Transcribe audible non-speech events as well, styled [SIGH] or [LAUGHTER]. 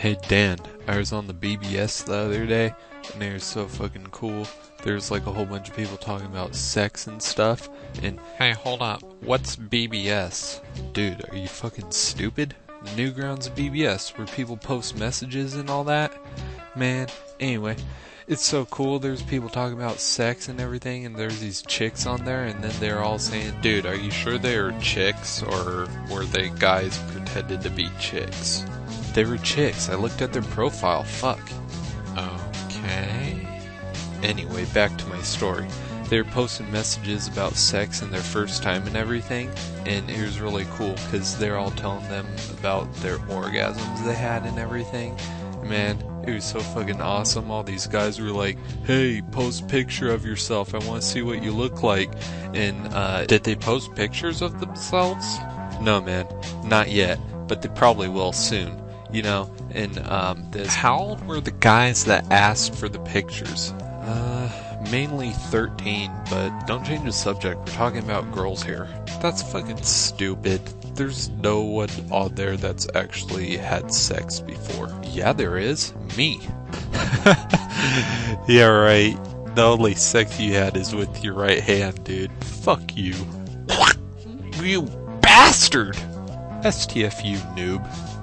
Hey Dan, I was on the BBS the other day, and it was so fucking cool. There's like a whole bunch of people talking about sex and stuff, and hey, hold up, what's BBS? Dude, are you fucking stupid? The Newgrounds of BBS, where people post messages and all that? Man, anyway, it's so cool. There's people talking about sex and everything, and there's these chicks on there, and then they're all saying, dude, are you sure they are chicks, or were they guys pretended to be chicks? They were chicks. I looked at their profile. Fuck. Okay. Anyway, back to my story. They were posting messages about sex and their first time and everything, and it was really cool because they're all telling them about their orgasms they had and everything. Man, it was so fucking awesome. All these guys were like, "Hey, post picture of yourself. I want to see what you look like." And uh, did they post pictures of themselves? No, man, not yet. But they probably will soon you know, and um, this. How old were the guys that asked for the pictures? Mainly 13, but don't change the subject. We're talking about girls here. That's fucking stupid. There's no one on there that's actually had sex before. Yeah, there is. Me. [LAUGHS] yeah, right. The only sex you had is with your right hand, dude. Fuck you. [LAUGHS] you bastard! STFU noob.